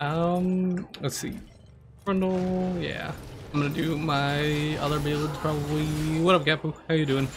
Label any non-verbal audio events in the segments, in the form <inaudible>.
Um, let's see. Trundle, yeah. I'm gonna do my other builds probably. What up, Gapu? How you doing?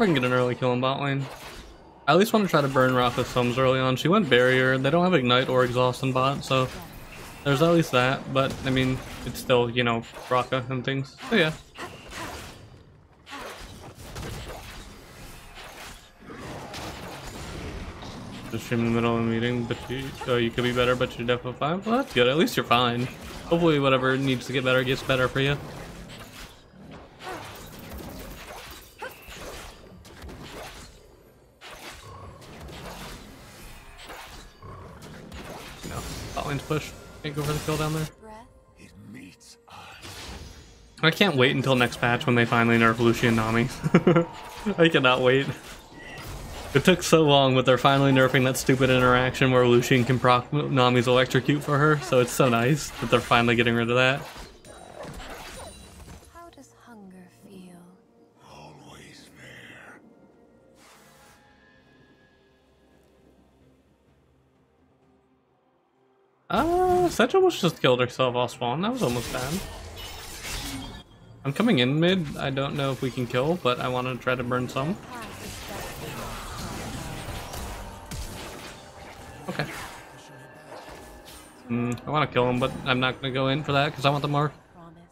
If I can get an early kill in bot lane. I at least want to try to burn Raka Sums early on. She went barrier. They don't have ignite or exhaust in bot, so there's at least that. But I mean, it's still you know Raka and things. So yeah. Just in the middle of a meeting, but you, oh, you could be better, but you're definitely fine. Well, that's good. At least you're fine. Hopefully, whatever needs to get better gets better for you. Can't go for the kill down there. It meets I can't wait until next patch when they finally nerf Lucian Nami. <laughs> I cannot wait. It took so long, but they're finally nerfing that stupid interaction where Lucian can proc Nami's electrocute for her, so it's so nice that they're finally getting rid of that. How Sedge almost just killed herself off spawn. That was almost bad. I'm coming in mid. I don't know if we can kill, but I want to try to burn some. Okay. Mm, I want to kill him, but I'm not going to go in for that because I want the mark.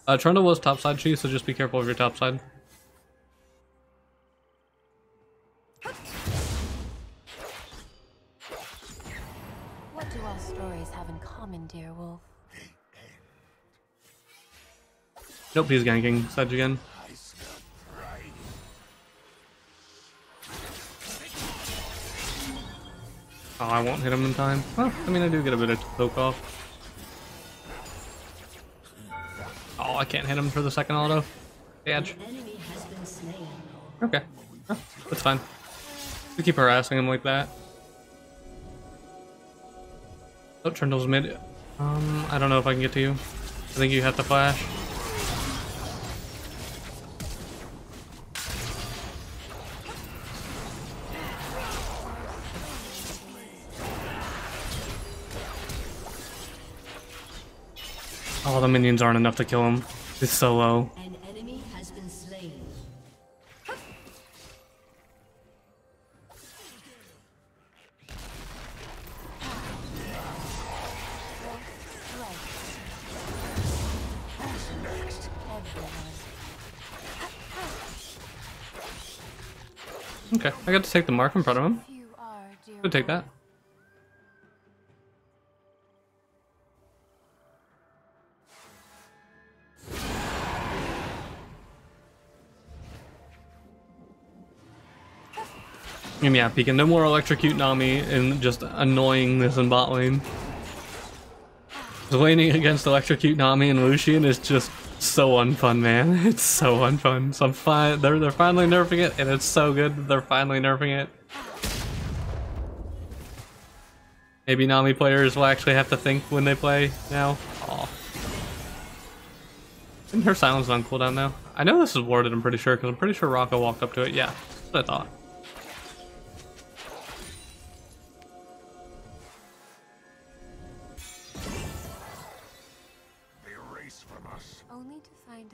Uh, Trundle was topside cheese, so just be careful of your topside. What Nope, he's ganking Sedge again. Oh, I won't hit him in time. Well, I mean, I do get a bit of poke off. Oh, I can't hit him for the second auto. Edge. Okay. That's fine. We keep harassing him like that. Oh, Trundle's mid. Um, I don't know if I can get to you. I think you have to flash. Oh, the minions aren't enough to kill him. It's so low. An enemy has been slain. Okay, I got to take the mark in front of him. You are, dear take that. And yeah, Pika, no more electrocute Nami and just annoying this in bot lane. Laning against electrocute Nami and Lucian is just so unfun, man. <laughs> It's so unfun. So I'm fine. They're they're finally nerfing it, and it's so good. They're finally nerfing it. Maybe Nami players will actually have to think when they play now. Aw. Isn't her silence on cooldown now? I know this is warded, I'm pretty sure, because I'm pretty sure Rocco walked up to it. Yeah, that's what I thought.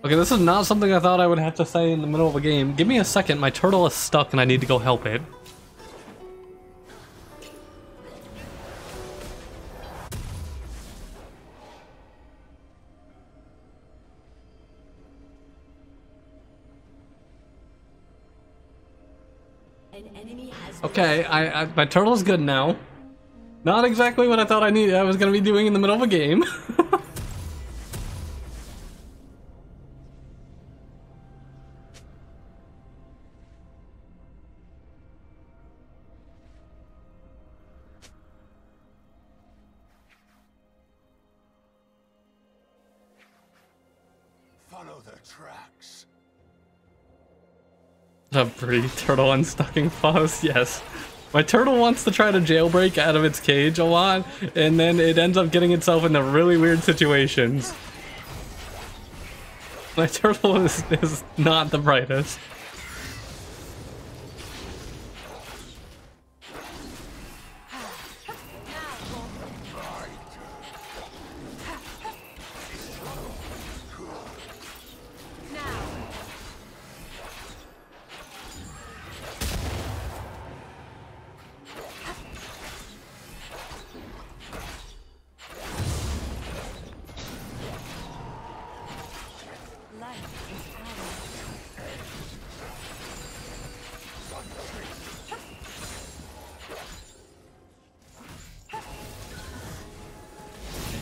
Okay, this is not something I thought I would have to say in the middle of a game. Give me a second, my turtle is stuck and I need to go help it. An enemy has been Okay, I, I my turtle's good now. Not exactly what I thought I needed. I was gonna be doing in the middle of a game. <laughs> A pretty turtle unstucking fuzz, yes. My turtle wants to try to jailbreak out of its cage a lot, and then it ends up getting itself into really weird situations. My turtle is, is not the brightest.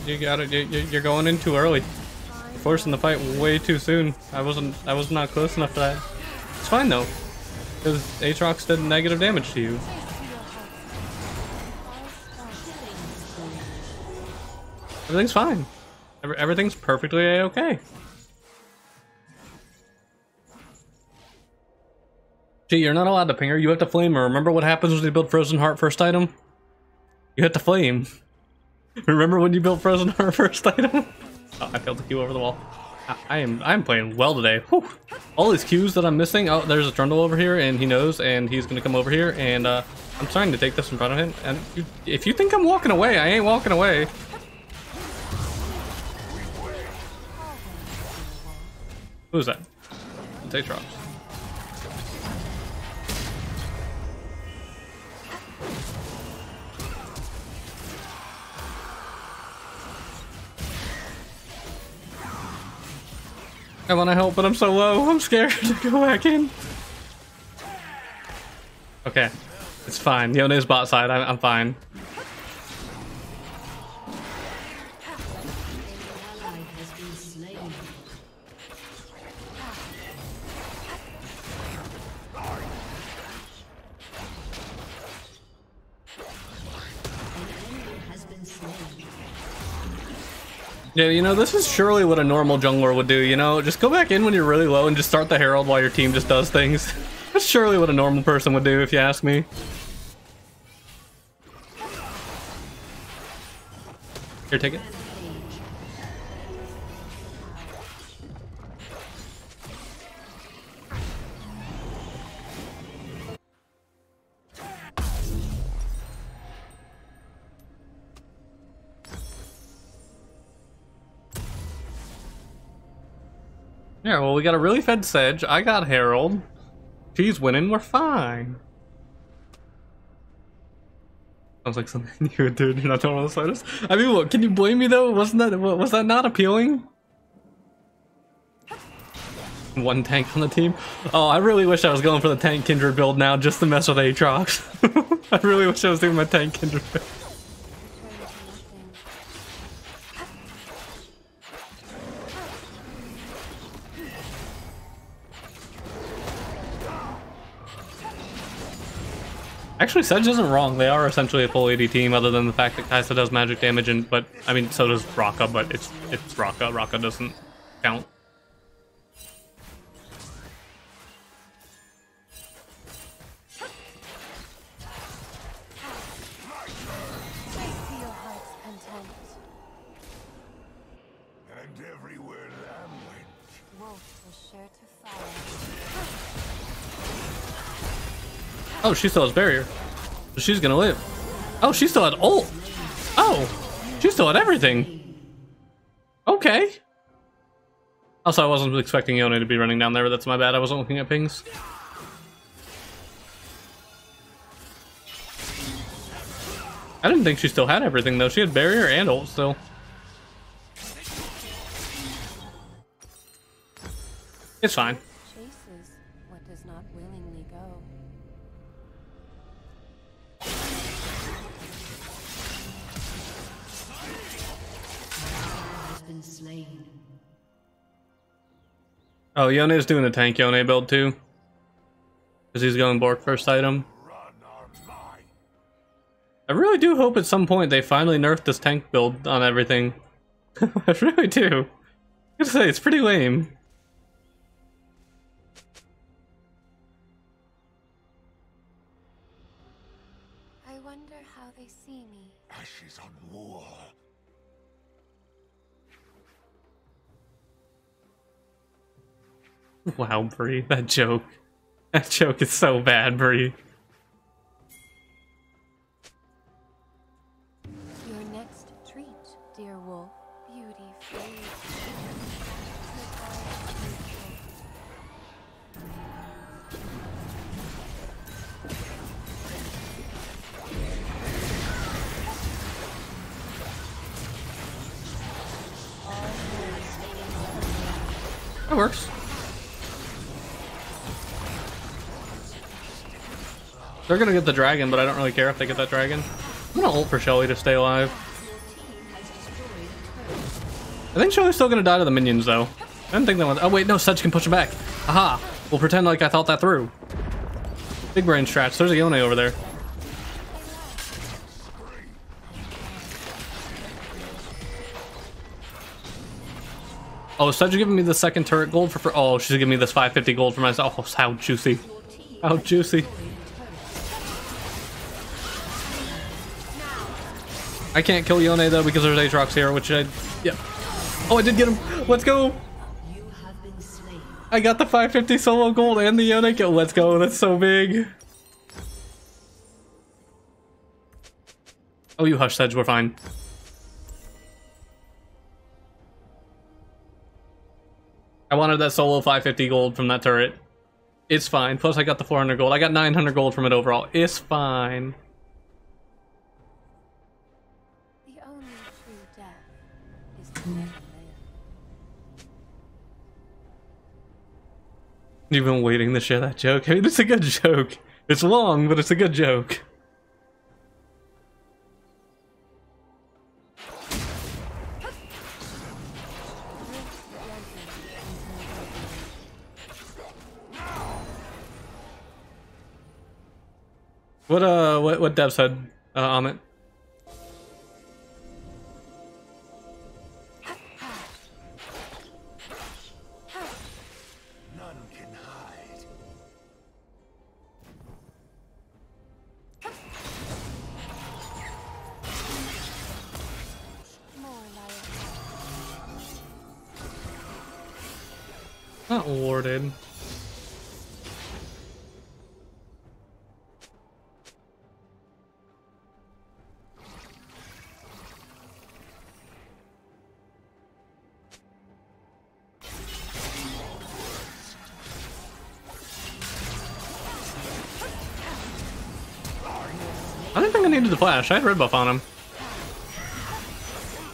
You got it. You, you're going in too early. Forcing the fight way too soon. I wasn't. I was not close enough to that. It's fine though, because Aatrox did negative damage to you. Everything's fine. Every, everything's perfectly okay. Gee, you're not allowed to ping her. You have to flame her. Remember what happens when you build Frozen Heart first item? You have to flame. <laughs> Remember when you built Frozen Heart first item? Oh, I failed to queue over the wall. I, I am I'm playing well today. Whew. All these cues that I'm missing. Oh, there's a Trundle over here, and he knows, and he's gonna come over here, and uh, I'm trying to take this in front of him. And you, if you think I'm walking away, I ain't walking away. Who's that? It's Aatrox. I want to help, but I'm so low. I'm scared <laughs> to go back in. Okay, it's fine. Yone's bot side. I'm, I'm fine. Yeah, you know, this is surely what a normal jungler would do, you know? Just go back in when you're really low and just start the Herald while your team just does things. <laughs> That's surely what a normal person would do, if you ask me. Here, take it. We got a really fed Sedge. I got Herald. She's winning. We're fine. Sounds like something <laughs> you would do. You're not on the slightest. I mean, what? Can you blame me though? Wasn't that was that not appealing? One tank on the team. Oh, I really wish I was going for the tank kindred build now, just to mess with Aatrox. <laughs> I really wish I was doing my tank kindred build. Actually, Sedge isn't wrong. They are essentially a full AD team, other than the fact that Kaisa does magic damage, and but I mean, so does Raka, but it's it's Raka. Raka doesn't count. Oh, she still has barrier. She's gonna live. Oh, she still had ult. Oh, she still had everything. Okay. Also, I wasn't expecting Yone to be running down there, but that's my bad. I wasn't looking at pings. I didn't think she still had everything though. She had barrier and ult still. It's fine. Oh, Yone's doing the tank Yone build too. Because he's going Bork first item. I really do hope at some point they finally nerf this tank build on everything. <laughs> I really do. I gotta say, it's pretty lame. I wonder how they see me. Ashes on war. Wow, Bree, that joke. That joke is so bad, Bree. They're gonna get the dragon, but I don't really care if they get that dragon. I'm gonna ult for Shelly to stay alive. I think Shelly's still gonna die to the minions, though. I didn't think that was- Oh wait, no, Sedge can push him back. Aha! We'll pretend like I thought that through. Big brain strats. There's a Yone over there. Oh, Sedge giving me the second turret gold for, for oh, she's giving me this 550 gold for myself. Oh, how juicy. How juicy. I can't kill Yone though because there's Aatrox here, which I, yeah. Oh, I did get him. Let's go. I got the 550 solo gold and the Yone kill. Let's go. That's so big. Oh, you hush, Sedge. We're fine. I wanted that solo 550 gold from that turret. It's fine. Plus, I got the 400 gold. I got 900 gold from it overall. It's fine. Only true death is to live. You've been waiting to share that joke. <laughs> I mean, it's a good joke. It's long, but it's a good joke. What uh, what what Dev said, uh, Amit? Think I needed the flash. I had red buff on him.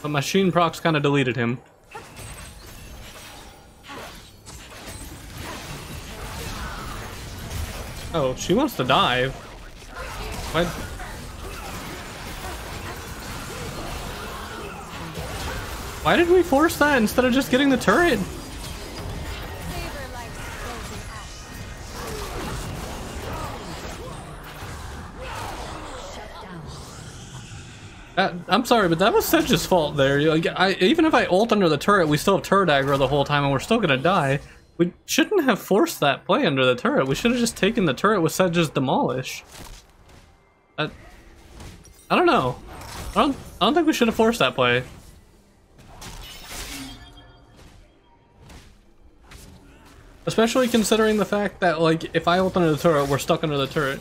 But Sheen procs kind of deleted him. Oh, she wants to dive. Why? Why did we force that instead of just getting the turret? I'm sorry, but that was Sedge's fault there. Like, I, even if I ult under the turret, we still have turret aggro the whole time and we're still gonna die. We shouldn't have forced that play under the turret. We should have just taken the turret with Sedge's demolish. I, I don't know. I don't, I don't think we should have forced that play. Especially considering the fact that, like, if I ult under the turret, we're stuck under the turret.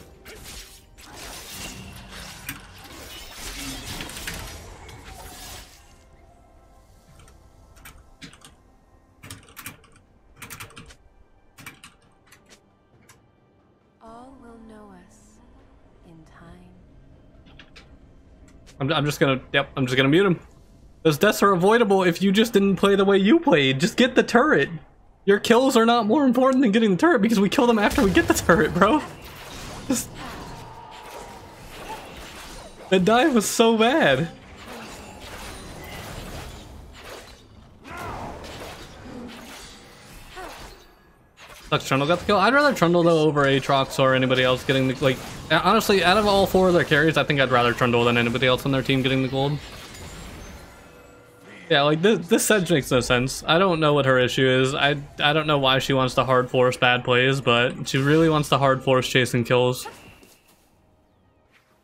I'm, I'm just gonna, yep, I'm just gonna mute him. Those deaths are avoidable if you just didn't play the way you played. Just get the turret. Your kills are not more important than getting the turret because we kill them after we get the turret, bro. Just... That dive was so bad. Sucks Trundle got the kill. I'd rather Trundle though over Aatrox or anybody else getting the like. Honestly, out of all four of their carries, I think I'd rather Trundle than anybody else on their team getting the gold. Yeah, like this, this Sedge makes no sense. I don't know what her issue is. I I don't know why she wants to hard force bad plays, but she really wants to hard force chasing kills.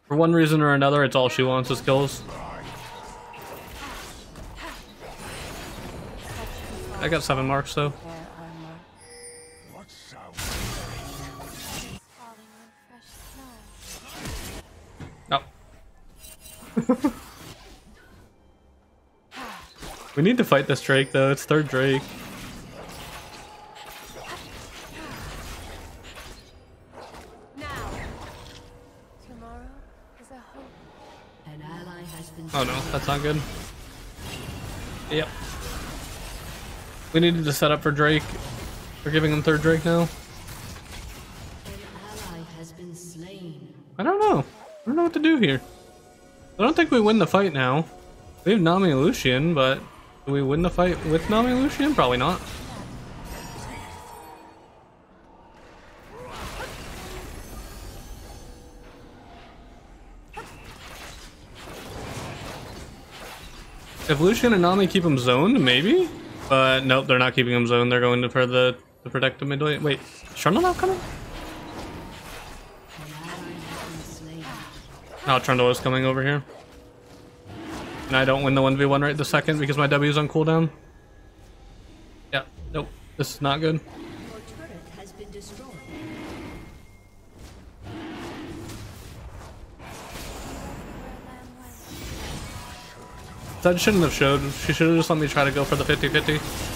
For one reason or another, it's all she wants is kills. I got seven marks though. <laughs> we need to fight this Drake though, it's third Drake. Now, tomorrow is a hope. An ally has been Oh no, that's not good. Yep. We needed to set up for Drake. We're giving him third Drake now. An ally has been slain. I don't know. I don't know what to do here. Don't think we win the fight now. We have Nami Lucian, but do we win the fight with Nami Lucian? Probably not. If Lucian and Nami keep him zoned, maybe? But nope, they're not keeping him zoned. They're going to for the to protect the mid lane. Wait, Trundle not coming? Slain. Oh, Trundle is coming over here. And I don't win the 1v1 right this second because my W is on cooldown. Yeah, nope. This is not good. Your turret has been destroyed. That shouldn't have showed. She should have just let me try to go for the 50-50.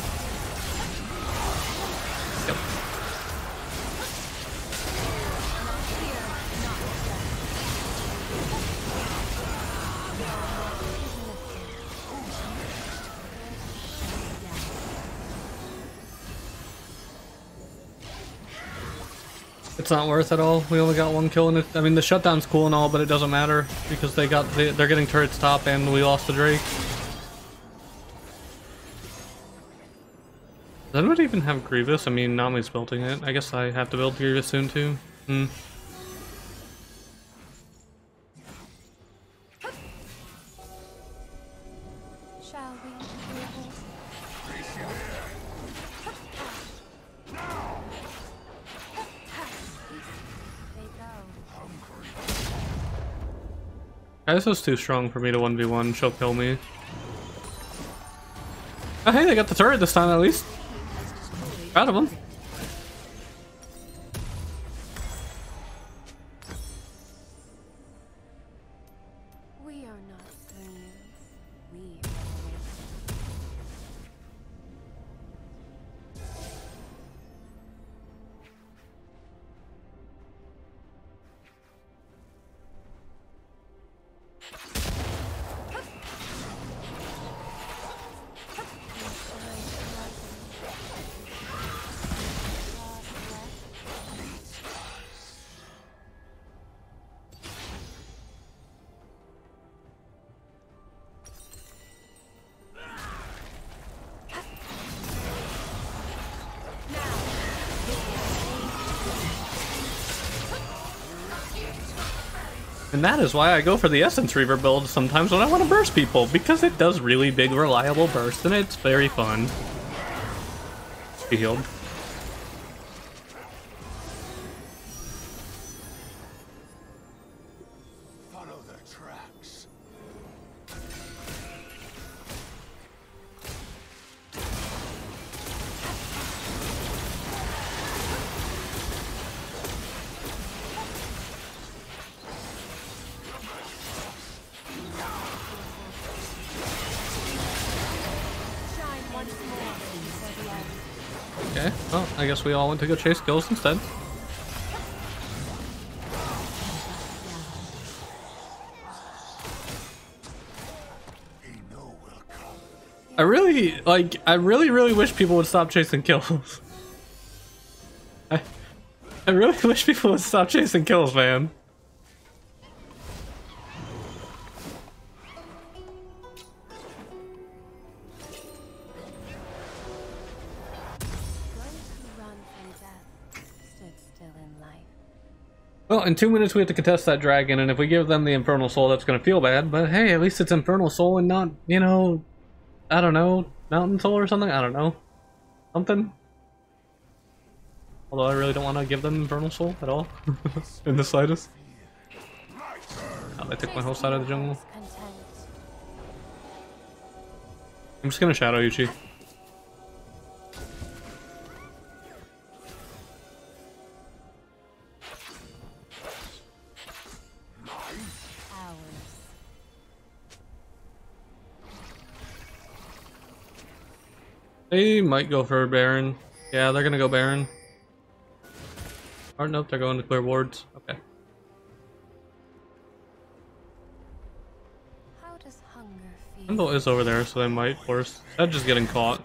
It's not worth at all. We only got one kill, and it, I mean the shutdown's cool and all, but it doesn't matter because they got they, they're getting turrets top, and we lost the Drake. Does anybody even have Grievous? I mean, Nami's building it. I guess I have to build Grievous soon too. Hmm. Shall we? Kai'Sa's too strong for me to 1v1. She'll kill me. Oh, hey, they got the turret this time at least. Proud of them. And that is why I go for the Essence Reaver build sometimes when I want to burst people, because it does really big, reliable burst, and it's very fun. Be healed. Okay, well, I guess we all went to go chase kills instead. I really, like, I really, really wish people would stop chasing kills. <laughs> I, I really wish people would stop chasing kills, man. Well, in two minutes we have to contest that dragon, and if we give them the Infernal Soul, that's gonna feel bad, but hey, at least it's Infernal Soul and not, you know, I don't know, Mountain Soul or something? I don't know. Something? Although I really don't want to give them Infernal Soul at all. <laughs> in the slightest. My turn. they took my whole side of the jungle. I'm just gonna Shadow Uchi. They might go for Baron. Yeah, they're gonna go Baron. Or nope, they're going to clear wards. Okay. How does hunger feel? Handle is over there, so they might force. That's just getting caught.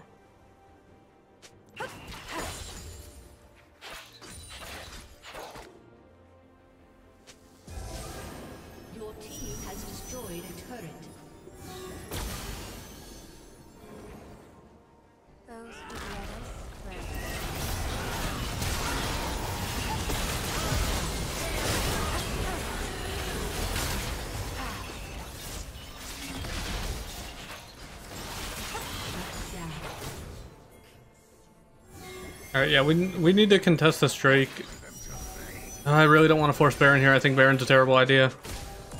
Alright, yeah, we, we need to contest this Drake. I really don't want to force Baron here. I think Baron's a terrible idea.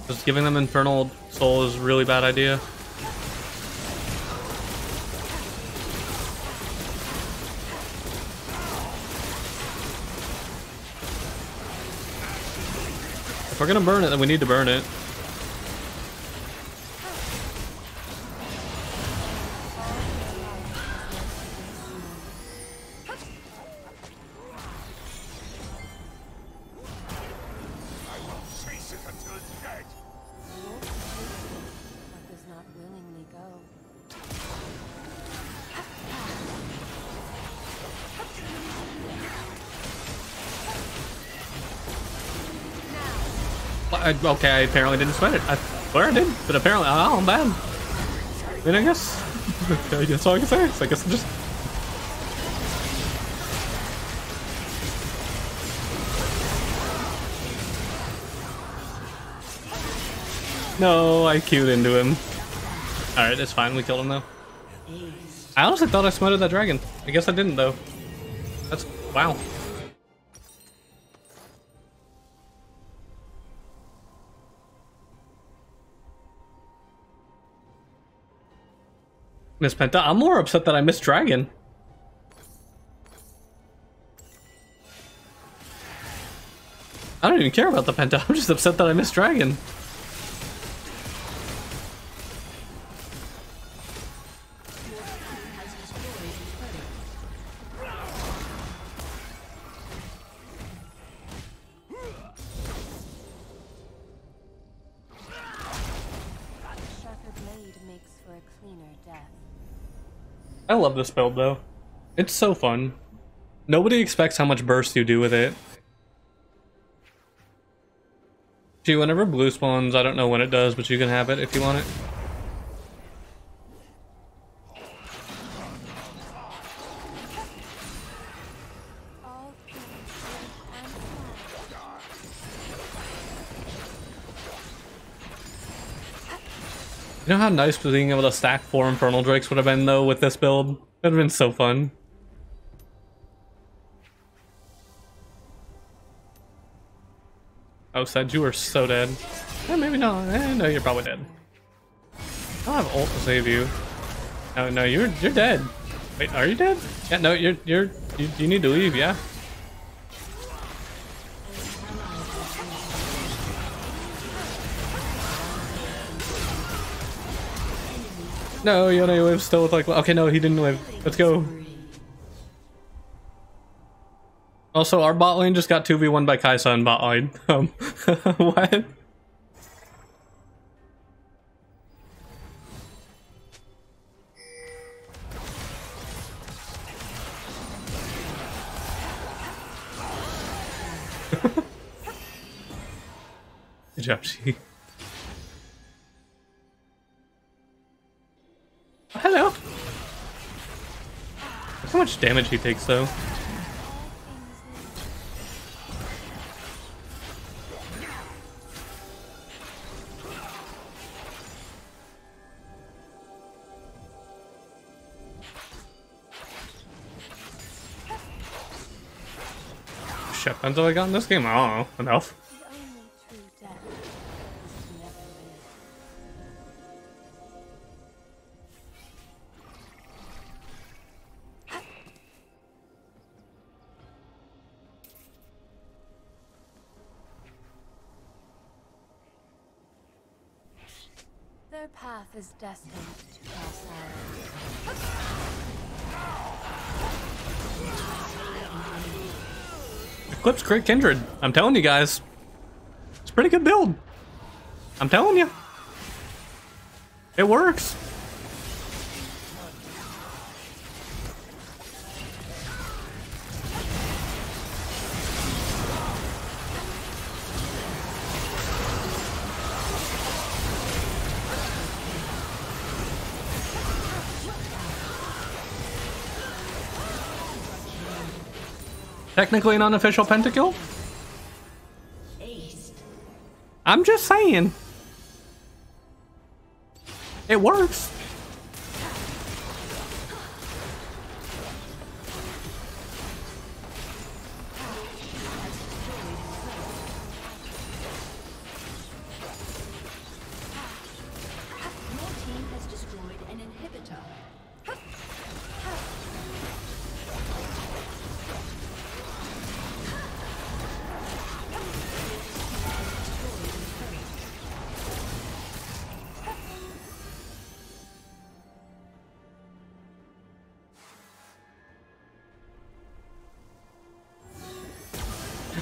Just giving them Infernal Soul is a really bad idea. If we're gonna burn it, then we need to burn. It I, okay, I apparently didn't sweat it. I swear I did, but apparently, oh, I'm bad. I mean, I guess. <laughs> that's all I can say. So I guess I'm just. No, I queued into him. Alright, it's fine. We killed him though. I honestly thought I smited that dragon. I guess I didn't though. That's. Wow. Miss Penta, I'm more upset that I missed Dragon. I don't even care about the Penta, <laughs> I'm just upset that I missed Dragon. I love this build though. It's so fun. Nobody expects how much burst you do with it. Gee, whenever blue spawns, I don't know when it does, but you can have it if you want it. All things good and sad. You know how nice being able to stack four Infernal Drakes would have been though with this build? It would have been so fun. Oh, said you were so dead. Eh, maybe not. Eh, no, you're probably dead. I don't have ult to save you. No, no, you're you're dead. Wait, are you dead? Yeah, no, you're you're you, you need to leave. Yeah. No, Yone lives still with like. Okay, no, he didn't live. Let's go. Also, our bot lane just got 2v1 by Kaisa in bot lane. <laughs> Um, <laughs> what? Good job, she. How much damage he takes, though. New. All I got in this game. I don't know. Enough. Eclipse Crit Kindred. I'm telling you guys. It's a pretty good build. I'm telling you. It works. Technically an unofficial pentakill? Ace. I'm just saying. It works.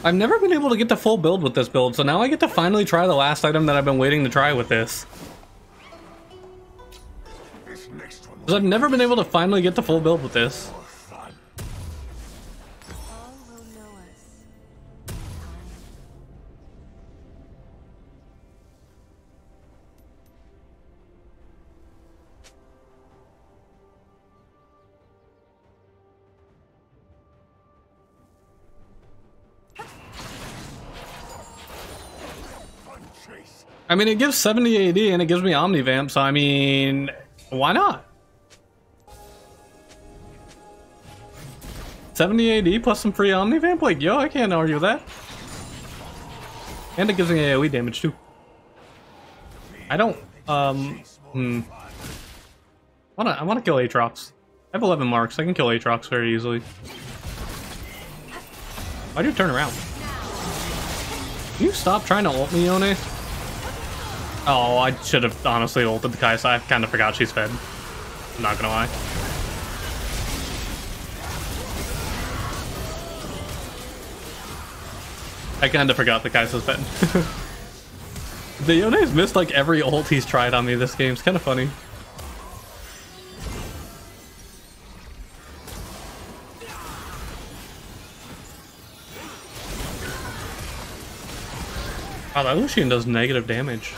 I've never been able to get the full build with this build, so now I get to finally try the last item that I've been waiting to try with this. This next one Because I've never been able to finally get the full build with this. I mean, it gives 70 AD and it gives me Omnivamp, so I mean, why not? 70 AD plus some free Omnivamp? Like, yo, I can't argue with that. And it gives me AoE damage too. I don't, um, hmm. I wanna, I wanna kill Aatrox. I have 11 marks, I can kill Aatrox very easily. Why'd you turn around? Can you stop trying to ult me, Yone? Oh, I should have honestly ulted the Kaisa. I kind of forgot she's fed. I'm not gonna lie. I kind of forgot the Kaisa's fed. <laughs> the Yone's missed like every ult he's tried on me this game. It's kind of funny. Wow, that Lucian does negative damage.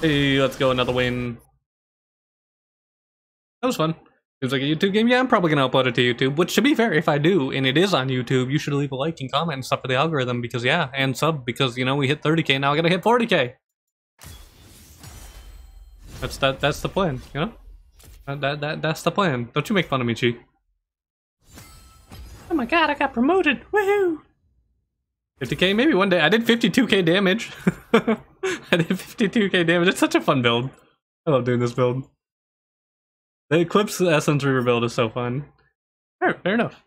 Hey, let's go another win. That was fun. Seems like a YouTube game. Yeah, I'm probably gonna upload it to YouTube. Which, to be fair, if I do, and it is on YouTube, you should leave a like and comment and stuff for the algorithm. Because yeah, and sub because you know we hit 30k. Now I gotta hit 40k. That's that. That's the plan. You know. That, that that that's the plan. Don't you make fun of me, Chi. Oh my god, I got promoted! Woohoo! 50k maybe one day. I did 52k damage. <laughs> <laughs> I did 52k damage. It's such a fun build. I love doing this build. The Eclipse Essence Reaver build is so fun. Alright, fair enough.